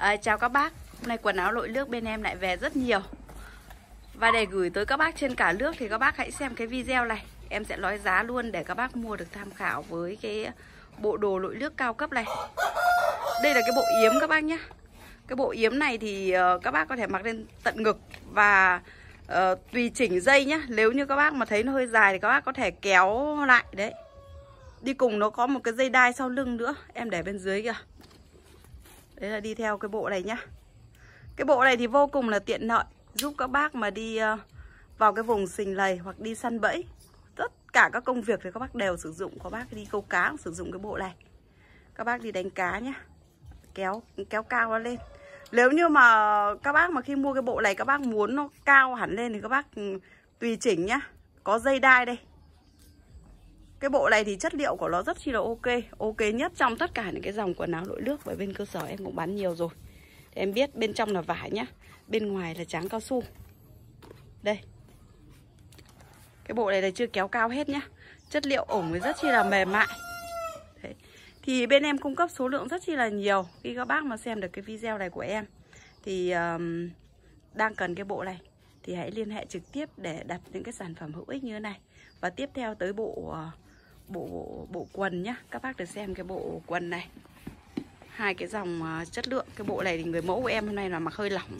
À, chào các bác, hôm nay quần áo lội nước bên em lại về rất nhiều. Và để gửi tới các bác trên cả nước thì các bác hãy xem cái video này. Em sẽ nói giá luôn để các bác mua được tham khảo với cái bộ đồ lội nước cao cấp này. Đây là cái bộ yếm các bác nhé Cái bộ yếm này thì ờ, các bác có thể mặc lên tận ngực Và uh, tùy chỉnh dây nhá. Nếu như các bác mà thấy nó hơi dài thì các bác có thể kéo lại. Đấy. Đi cùng nó có một cái dây đai sau lưng nữa. Em để bên dưới kìa. Đấy là đi theo cái bộ này nhá. Cái bộ này thì vô cùng là tiện lợi, Giúp các bác mà đi ờ, vào cái vùng sình lầy hoặc đi săn bẫy. Tất cả các công việc thì các bác đều sử dụng. Các bác đi câu cá cũng sử dụng cái bộ này. Các bác đi đánh cá nhá. Kéo kéo cao nó lên. Nếu như mà các bác mà khi mua cái bộ này, Các bác muốn nó cao hẳn lên thì các bác ừ, tùy chỉnh nhá. Có dây đai đây cái bộ này thì chất liệu của nó rất chi là ok Ok nhất trong tất cả những cái dòng quần áo lội nước Bởi bên cơ sở em cũng bán nhiều rồi. Thì Em biết bên trong là vải nhá Bên ngoài là tráng cao su. Đây. Cái bộ này là chưa kéo cao hết nhá Chất liệu ủng rất chi là mềm mại Đấy. Thì bên em cung cấp số lượng rất chi là nhiều Khi các bác mà xem được cái video này của em Thì um, đang cần cái bộ này Thì hãy liên hệ trực tiếp để đặt những cái sản phẩm hữu ích như thế này. Và tiếp theo tới bộ uh, bộ bộ, bộ quần nhá. Các bác được xem cái bộ quần này. Hai cái dòng à, chất lượng. Cái bộ này thì người mẫu của em hôm nay là mặc hơi lỏng.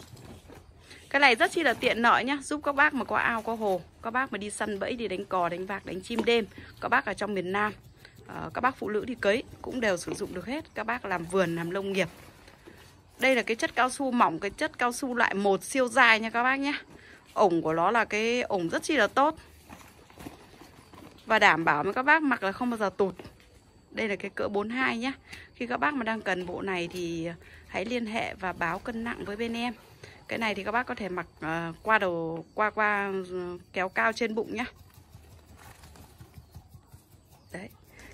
Cái này rất chi là tiện lợi nhá. Giúp các bác mà có ao có hồ. Các bác mà đi săn bẫy đi đánh cò đánh vạc đánh chim đêm. Các bác ở trong miền Nam ờ, các bác phụ nữ đi cấy cũng đều sử dụng được hết. Các bác làm vườn làm nông nghiệp. Đây là cái chất cao su mỏng cái chất cao su loại một siêu dài nha các bác nhé ổng của nó là cái ổng rất chi là tốt và đảm bảo với các bác mặc là không bao giờ tụt. Đây là cái cỡ 42 nhé Khi các bác mà đang cần bộ này thì à, hãy liên hệ và báo cân nặng với bên em. Cái này thì các bác có thể mặc uh, qua đầu qua qua ừ, kéo cao trên bụng nhá. Đấy.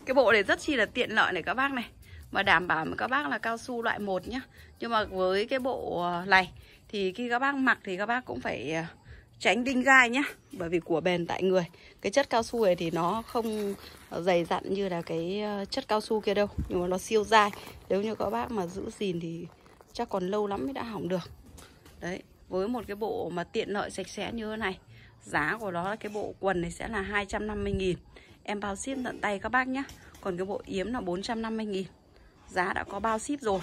Cái bộ này rất chi là tiện lợi này các bác này. Mà đảm bảo với các bác là cao su loại 1 nhá. Nhưng mà với cái bộ à, này Thì khi các bác mặc thì các bác cũng phải tránh đinh gai nhá. Bởi vì của bền tại người. Cái chất cao su này thì nó không dày dặn như là cái ờ, chất cao su kia đâu. Nhưng mà nó siêu dai. Nếu như các bác mà giữ gìn thì chắc còn lâu lắm mới đã hỏng được. Đấy, với một cái bộ mà tiện lợi sạch sẽ như thế này, giá của nó là cái bộ quần này sẽ là 250 nghìn. Em bao ship tận tay các bác nhé còn cái bộ yếm là 450 nghìn. Giá đã có bao ship rồi.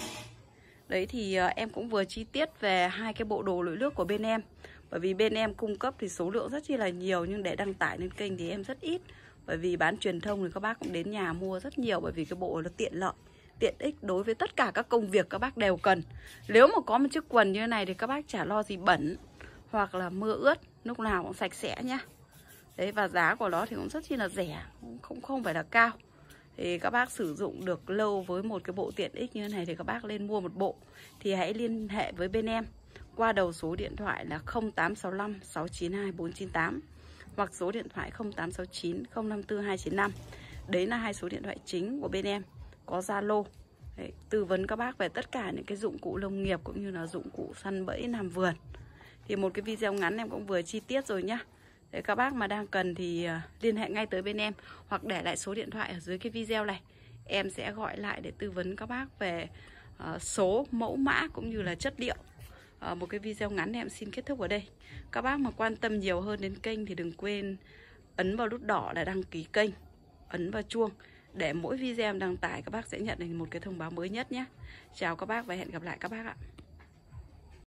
Đấy thì ờ, em cũng vừa chi tiết về hai cái bộ đồ lội nước của bên em bởi vì bên em cung cấp thì số lượng rất chi là nhiều, nhưng để đăng tải lên kênh thì em rất ít. Bởi vì bán truyền thông thì các bác cũng đến nhà mua rất nhiều, bởi vì cái bộ nó tiện lợi, tiện ích đối với tất cả các công việc các bác đều cần. Nếu mà có một chiếc quần như thế này thì các bác chả lo gì bẩn, hoặc là mưa ướt, lúc nào cũng sạch sẽ nhá. Đấy, và giá của nó thì cũng rất chi là rẻ không không phải là cao. Thì các bác sử dụng được lâu với một cái bộ tiện ích như thế này thì các bác lên mua một bộ. Thì hãy liên hệ với bên em qua đầu số điện thoại là 0865 692 498 hoặc số điện thoại 0869 054 295. Đấy là hai số điện thoại chính của bên em. Có Zalo tư vấn các bác về tất cả những cái dụng cụ nông nghiệp cũng như là dụng cụ săn bẫy làm vườn. Thì một cái video ngắn em cũng vừa chi tiết rồi nhá. Để các bác mà đang cần thì à, liên hệ ngay tới bên em hoặc để lại số điện thoại ở dưới cái video này. Em sẽ gọi lại để tư vấn các bác về uh, số, mẫu mã cũng như là chất liệu Ờ, một cái video ngắn em xin kết thúc ở đây. Các bác mà quan tâm nhiều hơn đến kênh thì đừng quên ấn vào nút đỏ là đăng ký kênh, ấn vào chuông để mỗi video em đăng tải, các bác sẽ nhận được một cái thông báo mới nhất nhé. Chào các bác và hẹn gặp lại các bác ạ.